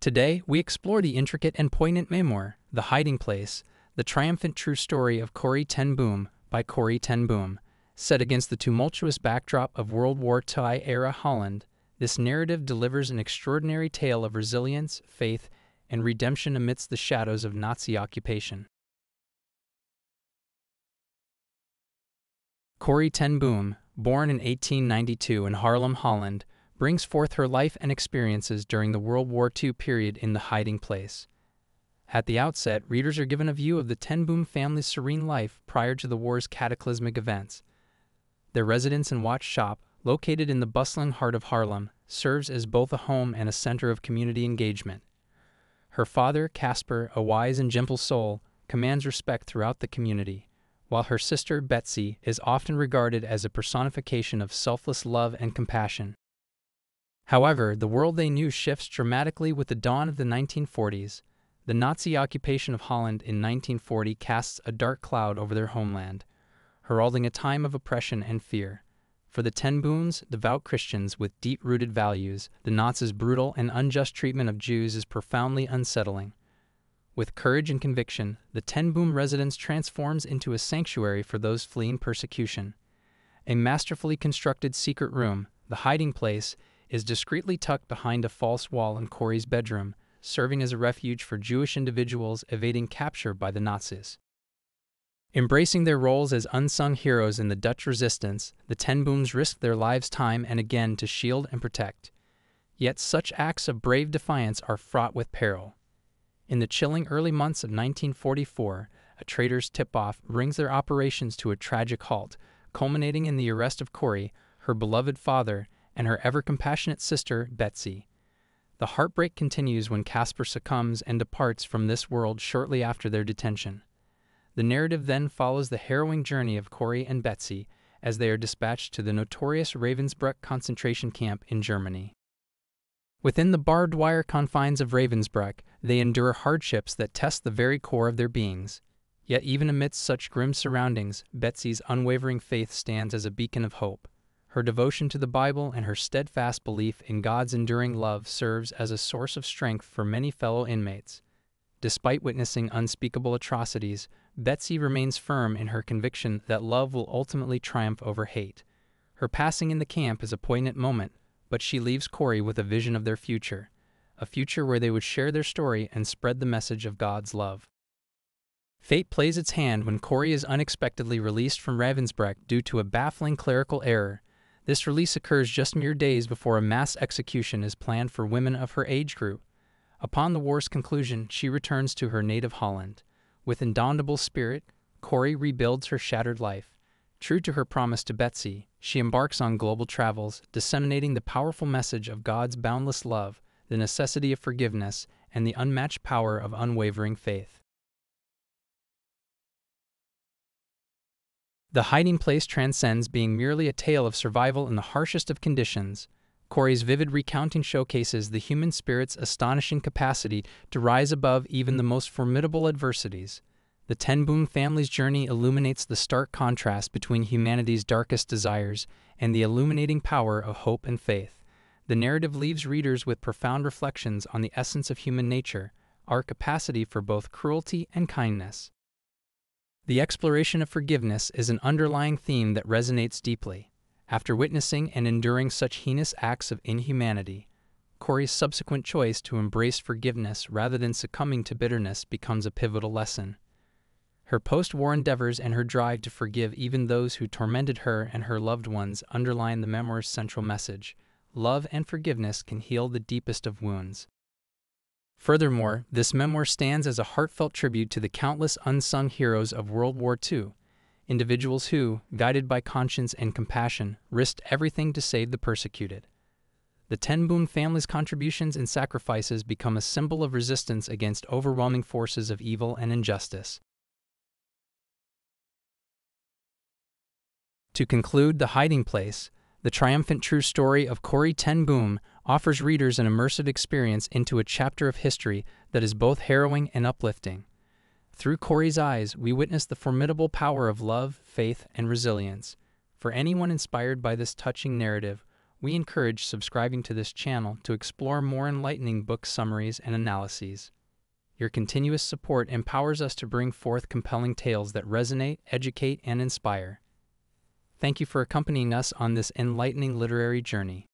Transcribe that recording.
Today, we explore the intricate and poignant memoir, The Hiding Place, the triumphant true story of Corrie ten Boom by Corrie ten Boom. Set against the tumultuous backdrop of World War II era Holland, this narrative delivers an extraordinary tale of resilience, faith, and redemption amidst the shadows of Nazi occupation. Corrie ten Boom, born in 1892 in Haarlem, Holland, brings forth her life and experiences during the World War II period in The Hiding Place. At the outset, readers are given a view of the ten Boom family's serene life prior to the war's cataclysmic events. Their residence and watch shop, located in the bustling heart of Haarlem, serves as both a home and a center of community engagement. Her father, Casper, a wise and gentle soul, commands respect throughout the community while her sister, Betsy, is often regarded as a personification of selfless love and compassion. However, the world they knew shifts dramatically with the dawn of the 1940s. The Nazi occupation of Holland in 1940 casts a dark cloud over their homeland, heralding a time of oppression and fear. For the Ten Booms, devout Christians with deep rooted values, the Nazis' brutal and unjust treatment of Jews is profoundly unsettling. With courage and conviction, the Ten Boom residence transforms into a sanctuary for those fleeing persecution. A masterfully constructed secret room, the hiding place, is discreetly tucked behind a false wall in Corrie's bedroom, serving as a refuge for Jewish individuals evading capture by the Nazis. Embracing their roles as unsung heroes in the Dutch resistance, the Ten Booms risked their lives time and again to shield and protect. Yet such acts of brave defiance are fraught with peril. In the chilling early months of 1944, a traitor's tip off brings their operations to a tragic halt, culminating in the arrest of Corrie, her beloved father, and her ever compassionate sister, Betsy. The heartbreak continues when Caspar succumbs and departs from this world shortly after their detention. The narrative then follows the harrowing journey of Corrie and Betsy as they are dispatched to the notorious Ravensbrück concentration camp in Germany. Within the barbed wire confines of Ravensbrück, they endure hardships that test the very core of their beings. Yet, even amidst such grim surroundings, Betsy's unwavering faith stands as a beacon of hope. Her devotion to the Bible and her steadfast belief in God's enduring love serves as a source of strength for many fellow inmates. Despite witnessing unspeakable atrocities, Betsy remains firm in her conviction that love will ultimately triumph over hate. Her passing in the camp is a poignant moment, but she leaves Corrie with a vision of their future, a future where they would share their story and spread the message of God's love. Fate plays its hand when Corrie is unexpectedly released from Ravensbrück due to a baffling clerical error. This release occurs just mere days before a mass execution is planned for women of her age group. Upon the war's conclusion, she returns to her native Holland. With indomitable spirit, Corrie rebuilds her shattered life. True to her promise to Betsy, she embarks on global travels, disseminating the powerful message of God's boundless love, the necessity of forgiveness, and the unmatched power of unwavering faith. The hiding place transcends being merely a tale of survival in the harshest of conditions. Corrie's vivid recounting showcases the human spirit's astonishing capacity to rise above even the most formidable adversities. The Ten Boom family's journey illuminates the stark contrast between humanity's darkest desires and the illuminating power of hope and faith. The narrative leaves readers with profound reflections on the essence of human nature, our capacity for both cruelty and kindness. The exploration of forgiveness is an underlying theme that resonates deeply. After witnessing and enduring such heinous acts of inhumanity, Corrie's subsequent choice to embrace forgiveness rather than succumbing to bitterness becomes a pivotal lesson. Her post war endeavors and her drive to forgive even those who tormented her and her loved ones underline the memoir's central message love and forgiveness can heal the deepest of wounds. Furthermore, this memoir stands as a heartfelt tribute to the countless unsung heroes of World War II, individuals who, guided by conscience and compassion, risked everything to save the persecuted. The Ten Boom family's contributions and sacrifices become a symbol of resistance against overwhelming forces of evil and injustice. To conclude The Hiding Place, the triumphant true story of Corrie ten Boom offers readers an immersive experience into a chapter of history that is both harrowing and uplifting. Through Corrie's eyes, we witness the formidable power of love, faith, and resilience. For anyone inspired by this touching narrative, we encourage subscribing to this channel to explore more enlightening book summaries and analyses. Your continuous support empowers us to bring forth compelling tales that resonate, educate, and inspire. Thank you for accompanying us on this enlightening literary journey.